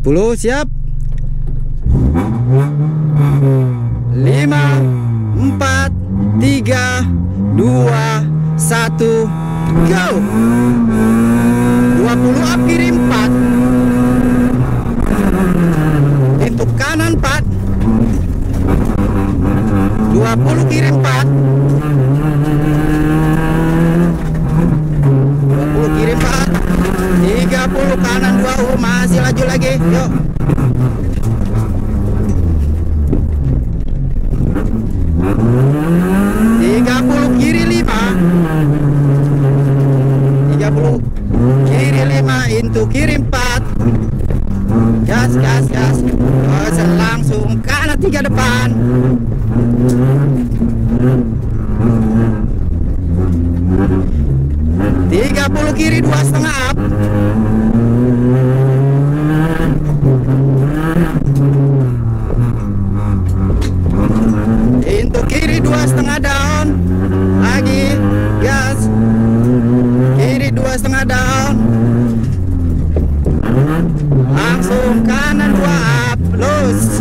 10 siap. 5 4 3 2 1 go. 20 up kiri 4 pintu kanan 4 20 kiri 4 20 kiri 4 30 kanan 2 uh, laju lagi. Yuk. Tiga puluh kiri lima. Tiga puluh kiri lima kiri empat. Gas gas gas. Langsung kanan tiga depan. Tiga puluh kiri dua setengah dua setengah down. Lagi Gas. Kiri dua setengah down. Langsung kanan dua up Lus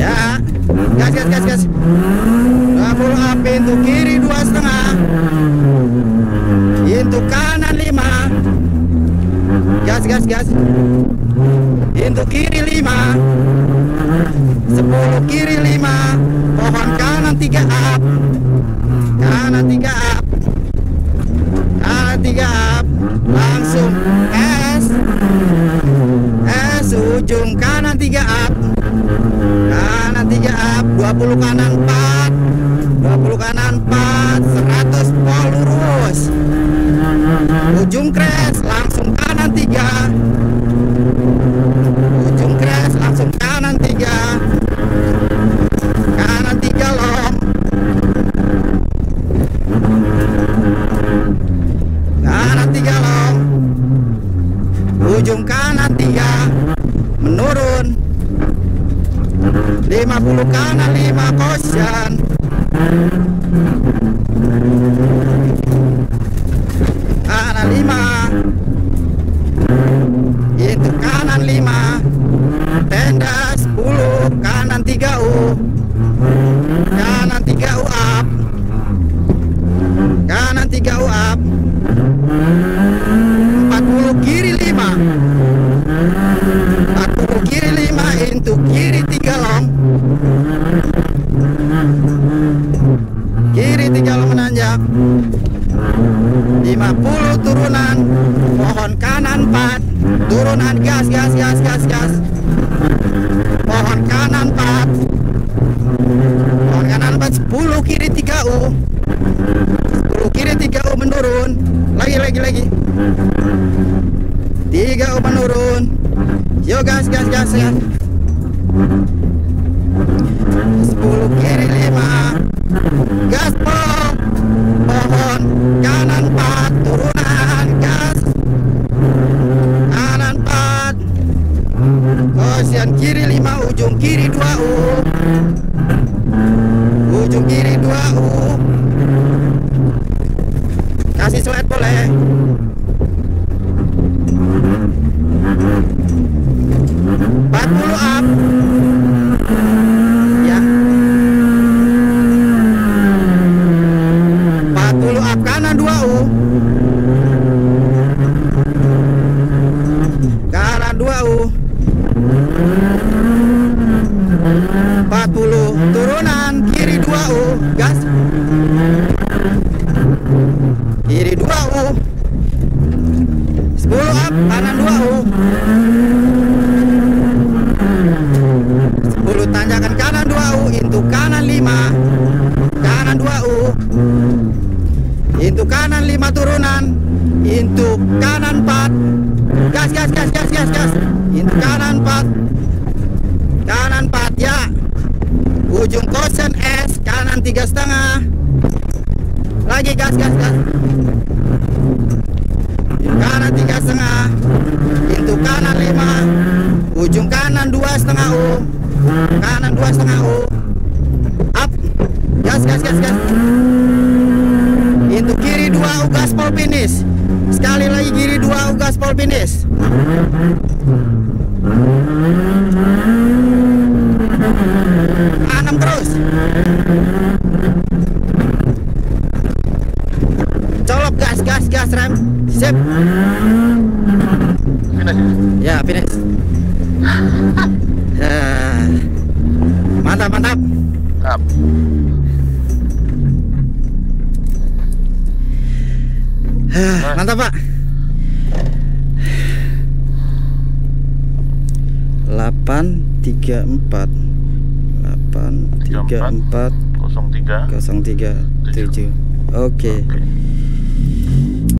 Ya Gas gas gas gas. 20 up Into kiri dua setengah. Into kanan lima. Gas gas gas. Into kiri lima sepuluh kiri lima Pohon kanan tiga up. Kanan tiga up. Kanan tiga up. Langsung S. S ujung kanan tiga up. Kanan tiga up 20 kanan 4 20 kanan 4 100 pol lurus. Ujung crash 50 kanan 5 kosan. Kanan 5 itu kanan 5 tenda 10 kanan 3 U. Kanan 3 U up. Kanan 3 U up 40 kiri 5 40 kiri 5 into kiri 3 long kiri 3 long menanjak 50 turunan pohon kanan 4 turunan gas gas gas gas gas. Pohon kanan 4 pohon kanan 4 10 kiri 3 U. 10 kiri 3 U menurun. Lagi lagi lagi. 3 U menurun. Yo gas gas gas gas 10 kiri 5 kiri 5 ujung kiri 2 U. Ujung kiri 2 U. Kasih sweat boleh. 40 up. Ya. 40 up kanan 2 U kanan 2 U 40 turunan kiri 2 U gas. Kiri 2 U. 10 up kanan 2 U. 10 tanjakan kanan 2 U into kanan 5 kanan 2 U. Into kanan 5 turunan into kanan 4 gas gas gas gas gas gas. Into kanan 4 kanan 4 ujung kosen S kanan tiga setengah. Lagi gas gas gas. Kanan tiga setengah. Into kanan 5 ujung kanan dua setengah U. Kanan dua setengah U. Up. Gas gas gas gas. Into kiri dua U gaspol finish sekali lagi kiri dua ugas pol finish. Gas gas rem. Sip. Finish. Ya finish. Ya. Mantap mantap. Up. Ah, Mantap pak. Delapan tiga empat, delapan tiga empat 03 kosong tiga tujuh. Oke. Oke.